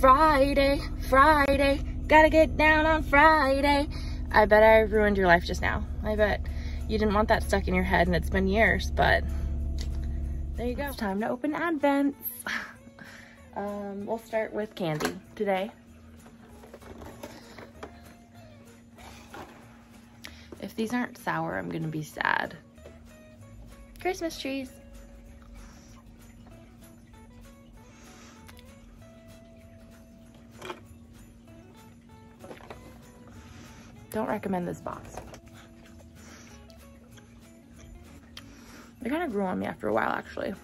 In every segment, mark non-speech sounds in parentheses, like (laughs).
Friday, Friday. Gotta get down on Friday. I bet I ruined your life just now. I bet you didn't want that stuck in your head and it's been years, but there you go. It's time to open Advents. (laughs) um, we'll start with candy today. If these aren't sour, I'm gonna be sad. Christmas trees. Don't recommend this box. They kind of grew on me after a while, actually.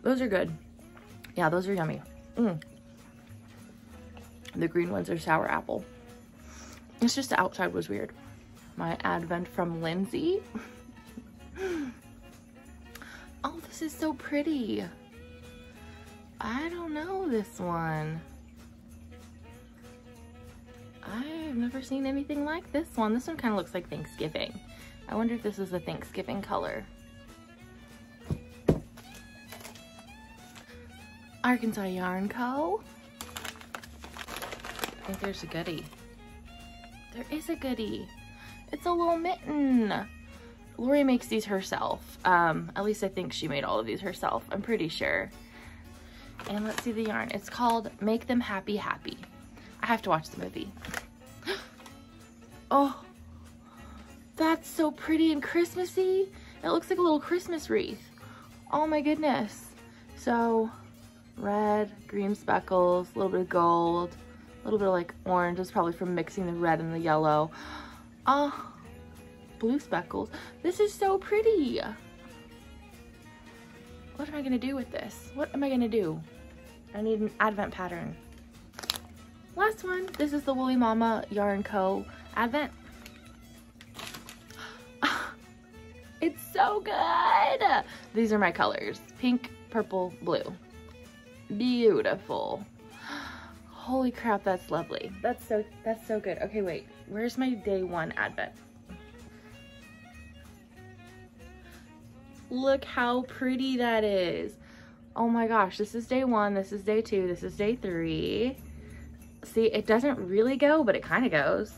Those are good. Yeah, those are yummy. Mm. The green ones are sour apple. It's just the outside was weird. My advent from Lindsay. (laughs) oh, this is so pretty. I don't know this one. I've never seen anything like this one. This one kind of looks like Thanksgiving. I wonder if this is a Thanksgiving color. Arkansas Yarn Co. I think there's a goodie. There is a goodie. It's a little mitten. Lori makes these herself. Um, at least I think she made all of these herself. I'm pretty sure. And let's see the yarn. It's called Make Them Happy Happy. I have to watch the movie. (gasps) oh, that's so pretty and Christmassy. It looks like a little Christmas wreath. Oh my goodness. So red, green speckles, a little bit of gold, a little bit of like orange. It's probably from mixing the red and the yellow. (gasps) Oh, blue speckles. This is so pretty. What am I gonna do with this? What am I gonna do? I need an advent pattern. Last one, this is the Woolly Mama Yarn Co. Advent. (sighs) It's so good. These are my colors, pink, purple, blue. Beautiful. (gasps) Holy crap, that's lovely. That's so, that's so good. Okay, wait, where's my day one Advent? Look how pretty that is. Oh my gosh, this is day one, this is day two, this is day three. See, it doesn't really go, but it kind of goes.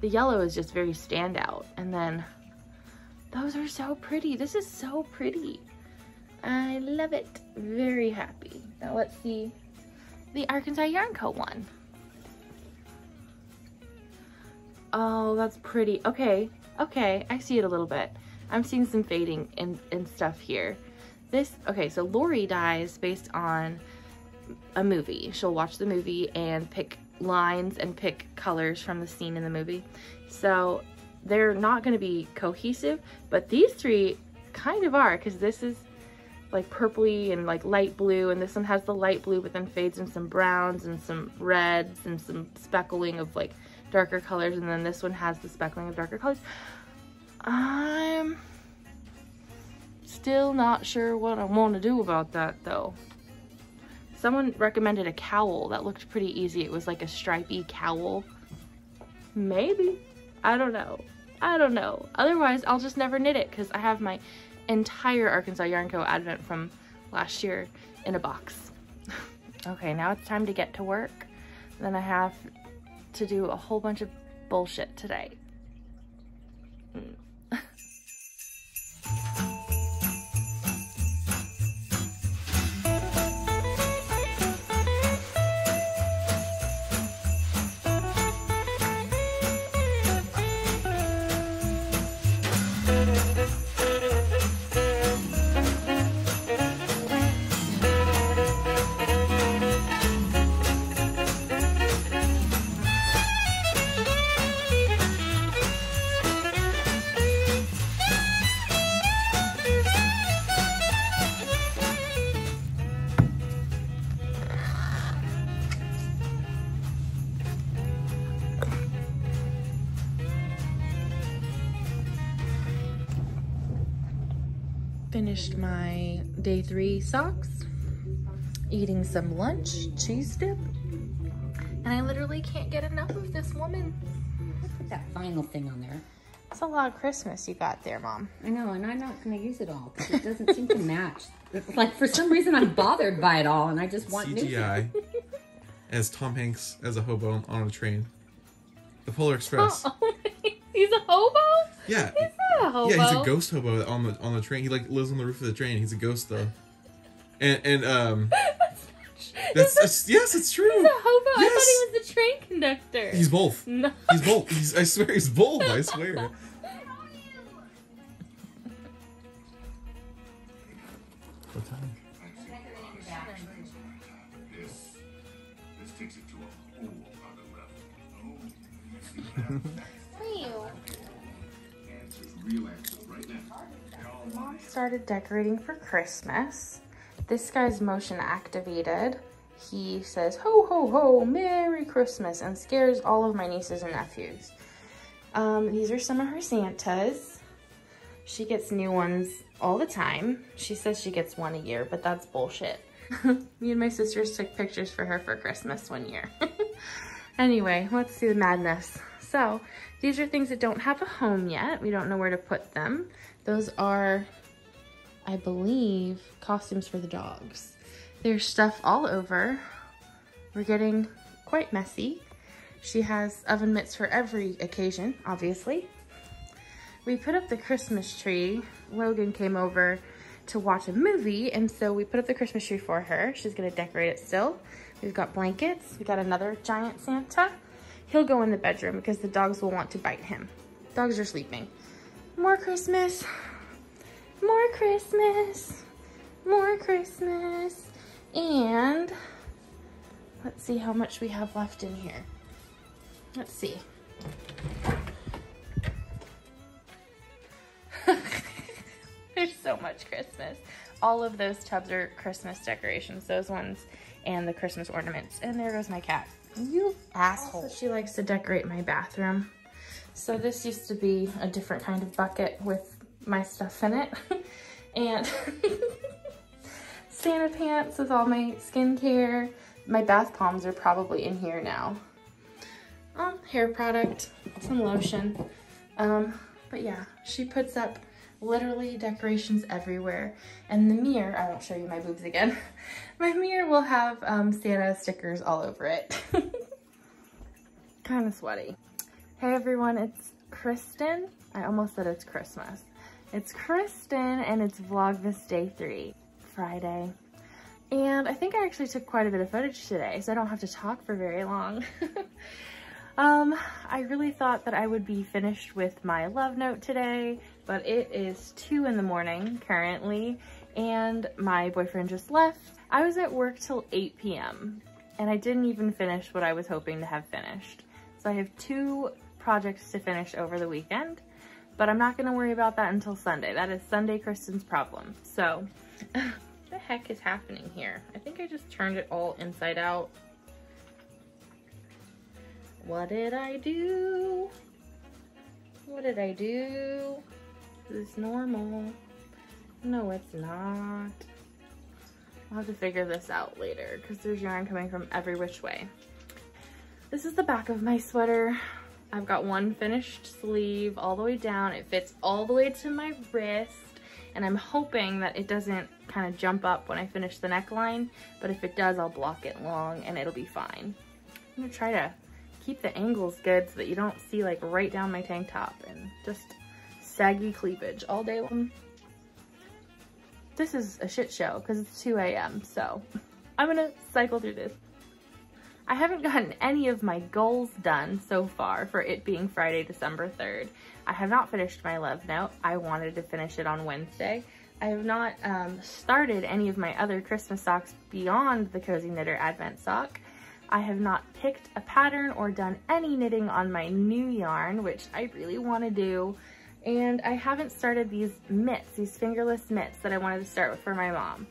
The yellow is just very standout. And then those are so pretty. This is so pretty. I love it. Very happy. Now let's see the Arkansas Yarn Co. one. Oh, that's pretty. Okay, okay, I see it a little bit. I'm seeing some fading and, and stuff here. This, okay, so Lori dyes based on a movie. She'll watch the movie and pick lines and pick colors from the scene in the movie. So they're not going to be cohesive, but these three kind of are because this is like purpley and like light blue and this one has the light blue but then fades in some browns and some reds and some speckling of like darker colors and then this one has the speckling of darker colors. I'm still not sure what I want to do about that though. Someone recommended a cowl that looked pretty easy. It was like a stripy cowl. Maybe. I don't know. I don't know. Otherwise, I'll just never knit it because I have my entire Arkansas Yarn Co. Advent from last year in a box. (laughs) okay, now it's time to get to work. Then I have to do a whole bunch of bullshit today. Day three socks, eating some lunch, cheese dip, and I literally can't get enough of this woman. Put that final thing on there. That's a lot of Christmas you got there, Mom. I know, and I'm not going to use it all because it doesn't seem to match. It's (laughs) like for some reason I'm bothered by it all, and I just want new. CGI (laughs) as Tom Hanks as a hobo on a train. The Polar oh, Express. (laughs) he's a hobo? Yeah. He's not a hobo. Yeah, he's a ghost hobo on the on the train. He like lives on the roof of the train. He's a ghost though. And and um (laughs) that's, that's yes, it's true. He's a hobo? I thought he was the train conductor. He's both. (laughs) No. He's both. He's, I swear he's both. I swear. (laughs) What time? This, this takes it to a whole other level. Mom started decorating for Christmas. This guy's motion activated. He says, ho, ho, ho, Merry Christmas, and scares all of my nieces and nephews. Um, these are some of her Santas. She gets new ones all the time. She says she gets one a year, but that's bullshit. (laughs) Me and my sisters took pictures for her for Christmas one year. (laughs) anyway, let's see the madness. So, these are things that don't have a home yet. We don't know where to put them. Those are, I believe, costumes for the dogs. There's stuff all over. We're getting quite messy. She has oven mitts for every occasion, obviously. We put up the Christmas tree. Logan came over to watch a movie, and so we put up the Christmas tree for her. She's gonna decorate it still. We've got blankets. We got another giant Santa. He'll go in the bedroom because the dogs will want to bite him. Dogs are sleeping. More Christmas. More Christmas. More Christmas. And let's see how much we have left in here. Let's see. (laughs) There's so much Christmas. All of those tubs are Christmas decorations, those ones, and the Christmas ornaments. And there goes my cat. You asshole. she likes to decorate my bathroom. So this used to be a different kind of bucket with my stuff in it. (laughs) and (laughs) Santa pants with all my skincare. My bath bombs are probably in here now. Um, hair product, some lotion. Um, but yeah, she puts up literally decorations everywhere. And the mirror, I won't show you my boobs again. (laughs) My mirror will have um, Santa stickers all over it. (laughs) kind of sweaty. Hey everyone, it's Christen. I almost said it's Christmas. It's Christen and it's Vlogmas Day 3, Friday. And I think I actually took quite a bit of footage today, so I don't have to talk for very long. (laughs) um, I really thought that I would be finished with my love note today, but it is 2 in the morning currently, and my boyfriend just left. I was at work till 8 p.m., and I didn't even finish what I was hoping to have finished. So I have two projects to finish over the weekend, but I'm not going to worry about that until Sunday. That is Sunday Christen's problem. So, what (laughs) the heck is happening here? I think I just turned it all inside out. What did I do? What did I do? Is this normal? No, it's not. I'll have to figure this out later because there's yarn coming from every which way. This is the back of my sweater. I've got one finished sleeve all the way down. It fits all the way to my wrist and I'm hoping that it doesn't kind of jump up when I finish the neckline, but if it does, I'll block it long and it'll be fine. I'm gonna try to keep the angles good so that you don't see like right down my tank top and just saggy cleavage all day long. This is a shit show because it's 2 a.m. so (laughs) I'm gonna cycle through this. I haven't gotten any of my goals done so far for it being Friday, December 3rd. I have not finished my love note. I wanted to finish it on Wednesday. I have not um, started any of my other Christmas socks beyond the Cozy Knitter Advent sock. I have not picked a pattern or done any knitting on my new yarn, which I really want to do. And I haven't started these mitts, these fingerless mitts that I wanted to start with for my mom.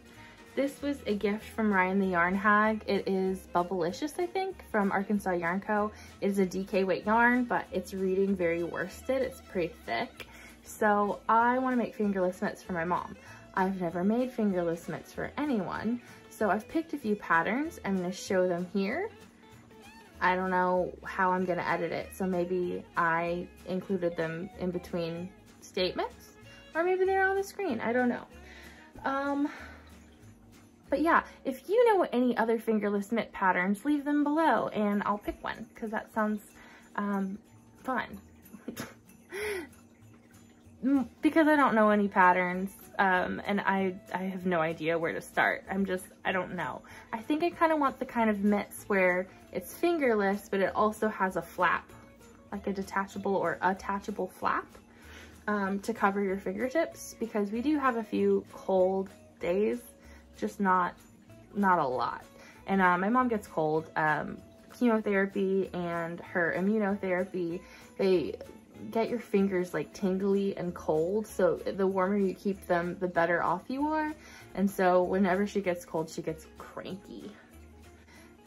This was a gift from Ryan the Yarn Hag. It is Bubblicious, I think, from Arkansas Yarn Co. It is a DK weight yarn, but it's reading very worsted. It's pretty thick. So I want to make fingerless mitts for my mom. I've never made fingerless mitts for anyone. So I've picked a few patterns. I'm going to show them here. I don't know how I'm gonna edit it. So maybe I included them in between statements or maybe they're on the screen. I don't know. Um, but yeah, if you know any other fingerless mitt patterns, leave them below and I'll pick one because that sounds um, fun. (laughs) Mm, because I don't know any patterns um, and I, I have no idea where to start. I'm just, I don't know. I think I kind of want the kind of mitts where it's fingerless, but it also has a flap, like a detachable or attachable flap um, to cover your fingertips because we do have a few cold days, just not, not a lot. And uh, my mom gets cold. Um, chemotherapy and her immunotherapy, they get your fingers like tingly and cold. So the warmer you keep them, the better off you are. And so whenever she gets cold, she gets cranky.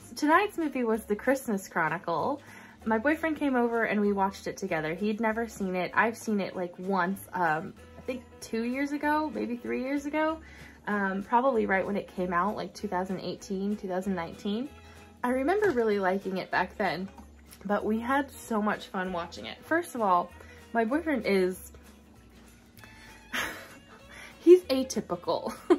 So tonight's movie was The Christmas Chronicle. My boyfriend came over and we watched it together. He'd never seen it. I've seen it like once, um, I think two years ago, maybe three years ago. Um, probably right when it came out, like 2018, 2019. I remember really liking it back then but we had so much fun watching it. First of all, my boyfriend is, (laughs) he's atypical. (laughs)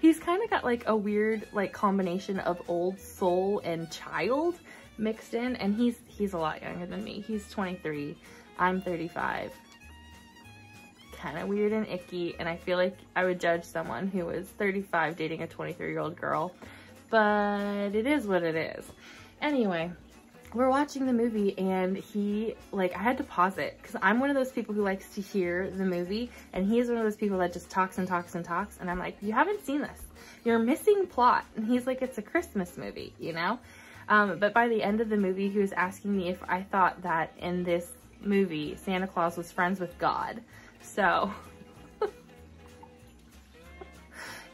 he's kind of got like a weird like combination of old soul and child mixed in and he's he's a lot younger than me. He's 23. I'm 35. Kind of weird and icky and I feel like I would judge someone who was 35 dating a 23 year old girl. But it is what it is. Anyway, we're watching the movie and he like I had to pause it because I'm one of those people who likes to hear the movie and he is one of those people that just talks and talks and talks and I'm like you haven't seen this. You're missing plot. And he's like it's a Christmas movie you know? Um, but by the end of the movie he was asking me if I thought that in this movie Santa Claus was friends with God. So (laughs)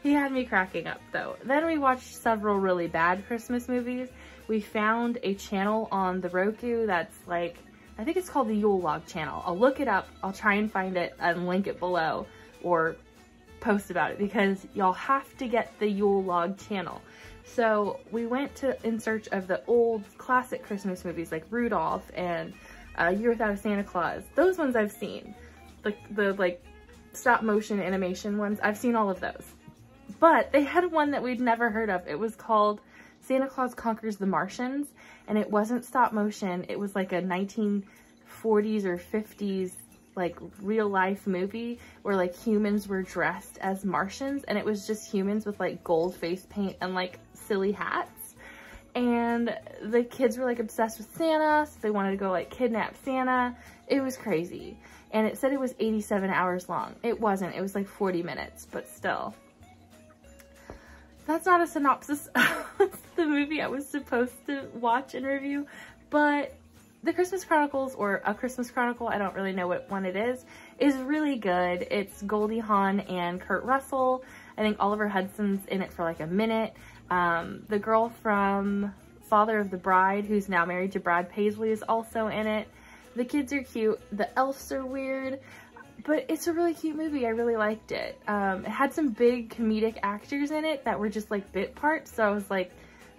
he had me cracking up though. Then we watched several really bad Christmas movies we found a channel on the Roku that's like, I think it's called the Yule Log channel. I'll look it up. I'll try and find it and link it below or post about it because y'all have to get the Yule Log channel. So we went to in search of the old classic Christmas movies like Rudolph and uh, Year Without a Santa Claus. Those ones I've seen. The, the like stop motion animation ones, I've seen all of those. But they had one that we'd never heard of. It was called Santa Claus Conquers the Martians, and it wasn't stop motion. It was like a 1940s or 50s like real life movie where like humans were dressed as Martians and it was just humans with like gold face paint and like silly hats. And the kids were like obsessed with Santa, so they wanted to go like kidnap Santa. It was crazy. And it said it was 87 hours long. It wasn't, it was like 40 minutes, but still that's not a synopsis (laughs) of the movie I was supposed to watch and review, but The Christmas Chronicles, or A Christmas Chronicle, I don't really know what one it is, is really good. It's Goldie Hawn and Kurt Russell. I think Oliver Hudson's in it for like a minute. Um, the girl from Father of the Bride, who's now married to Brad Paisley, is also in it. The kids are cute. The elves are weird but it's a really cute movie. I really liked it. Um, it had some big comedic actors in it that were just like bit parts. So I was like,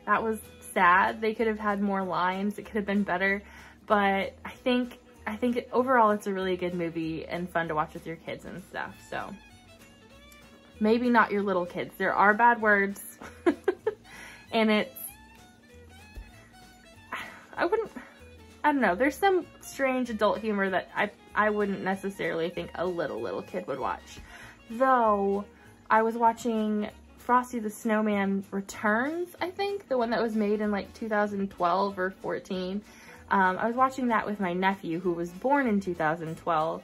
that was sad. They could have had more lines. It could have been better. But I think, I think overall it's a really good movie and fun to watch with your kids and stuff. So maybe not your little kids. There are bad words (laughs) and it's, I wouldn't, I don't know. There's some strange adult humor that I I wouldn't necessarily think a little, little kid would watch. Though, I was watching Frosty the Snowman Returns, I think, the one that was made in like 2012 or 14. Um, I was watching that with my nephew who was born in 2012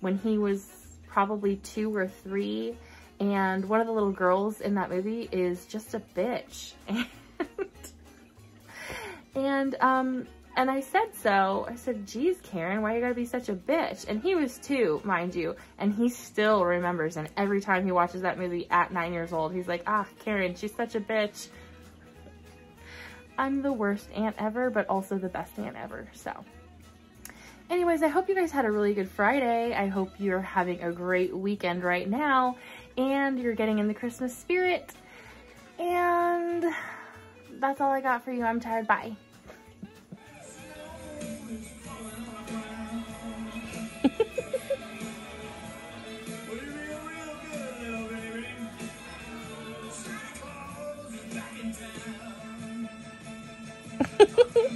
when he was probably two or three. And one of the little girls in that movie is just a bitch. And, (laughs) and um, and I said so. I said, geez, Karen, why you gotta be such a bitch? And he was two, mind you, and he still remembers. And every time he watches that movie at nine years old, he's like, ah, Karen, she's such a bitch. I'm the worst aunt ever, but also the best aunt ever, so. Anyways, I hope you guys had a really good Friday. I hope you're having a great weekend right now, and you're getting in the Christmas spirit. And that's all I got for you. I'm tired. Bye.